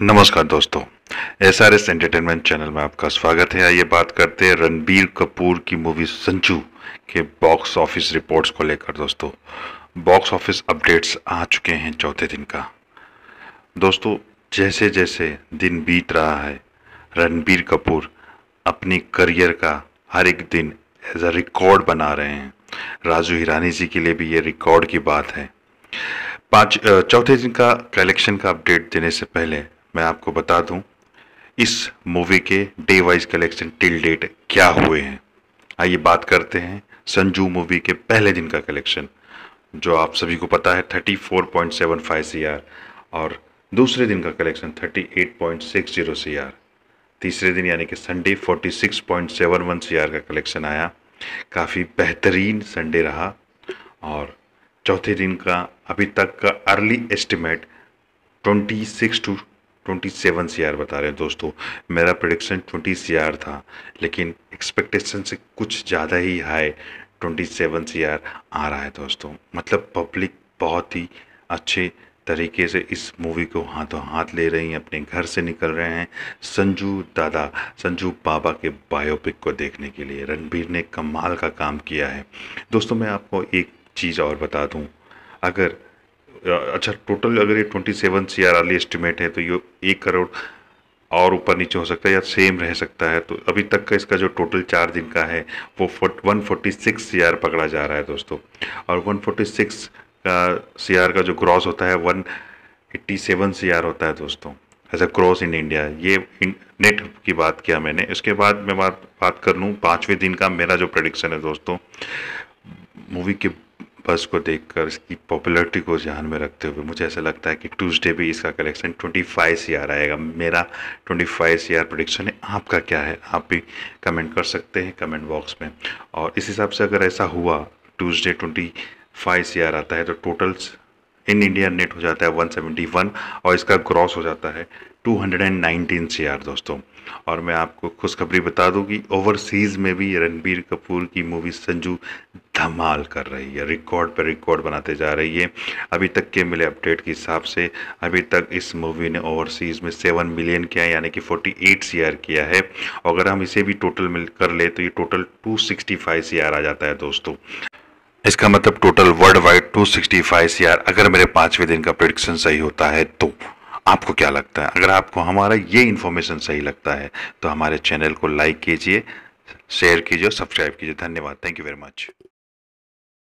नमस्कार दोस्तों S R S entertainment channel में आपका स्वागत है। आइए बात करते हैं रणबीर कपूर की मूवी संजू के बॉक्स ऑफ़िस रिपोर्ट्स को लेकर दोस्तों। बॉक्स ऑफ़िस अपडेट्स आ चुके हैं चौथे दिन का। दोस्तों जैसे जैसे दिन बीत रहा है, रणबीर कपूर अपनी करियर का हर एक दिन एज अ रिकॉर्ड बना रहे हैं। राजू हिरानी जी के लिए भी ये रिकॉर्ड की बात है। पाँच चौथे दिन का कलेक्शन का अपडेट देने से पहले मैं आपको बता दूँ, इस मूवी के day wise collection till date क्या हुए हैं? आइए बात करते हैं संजू मूवी के पहले दिन का कलेक्शन जो आप सभी को पता है thirty four point seven five C R और दूसरे दिन का collection thirty eight point six zero C R तीसरे दिन यानी कि Sunday forty six point seven one C R का कलेक्शन आया। काफ़ी बेहतरीन संडे रहा और चौथे दिन का अभी तक का early estimate twenty six to twenty seven C R बता रहे हैं दोस्तों। मेरा प्रोडिक्शन ट्वेंटी सी आर था, लेकिन एक्सपेक्टेशन से कुछ ज़्यादा ही high twenty seven C R आ रहा है दोस्तों। मतलब पब्लिक बहुत ही अच्छे तरीके से इस मूवी को हाथों हाथ ले रही हैं, अपने घर से निकल रहे हैं संजू दादा, संजू बाबा के बायोपिक को देखने के लिए। रणबीर ने कमाल का काम किया है। दोस्तों, मैं आपको एक चीज़ और बता दूँ। अगर अच्छा टोटल अगर ये ट्वेंटी सेवन सी आर वाली एस्टिमेट है तो ये एक करोड़ और ऊपर नीचे हो सकता है या सेम रह सकता है। तो अभी तक का इसका जो टोटल चार दिन का है, वो फोट one forty six C R पकड़ा जा रहा है दोस्तों। और वन फोर्टी सिक्स का सी आर का जो क्रॉस होता है one eighty seven C R होता है दोस्तों as a cross in India ये नेट की बात किया मैंने। इसके बाद मैं बात बात कर लूँ, पाँचवें दिन का मेरा जो प्रडिक्शन है दोस्तों मूवी के बस को देखकर इसकी पॉपुलरिटी को ध्यान में रखते हुए मुझे ऐसा लगता है कि ट्यूसडे भी इसका कलेक्शन 25 सी आर आएगा। मेरा 25 सी आर प्रोडिक्शन है। आपका क्या है? आप भी कमेंट कर सकते हैं कमेंट बॉक्स में। और इस हिसाब से अगर ऐसा हुआ ट्यूसडे 25 सी आर आता है तो टोटल्स इन इंडिया नेट हो जाता है 171 और इसका ग्रॉस हो जाता है 219 सीआर दोस्तों। और मैं आपको खुशखबरी बता दूँ कि ओवरसीज़ में भी रणबीर कपूर की मूवी संजू धमाल कर रही है। रिकॉर्ड पर रिकॉर्ड बनाते जा रही है। अभी तक के मिले अपडेट के हिसाब से, अभी तक इस मूवी ने ओवरसीज़ में सेवन मिलियन किया है यानी कि फोर्टी एट सी आर किया है। और अगर हम इसे भी टोटल मिल कर ले तो ये total two sixty five C R आ जाता है दोस्तों। इसका मतलब total worldwide two sixty five C R अगर मेरे पाँचवें दिन का प्रिडिक्शन सही होता है तो। आपको क्या लगता है? अगर आपको हमारा ये इन्फॉर्मेशन सही लगता है तो हमारे चैनल को लाइक कीजिए शेयर कीजिए और सब्सक्राइब कीजिए। धन्यवाद। Thank you very much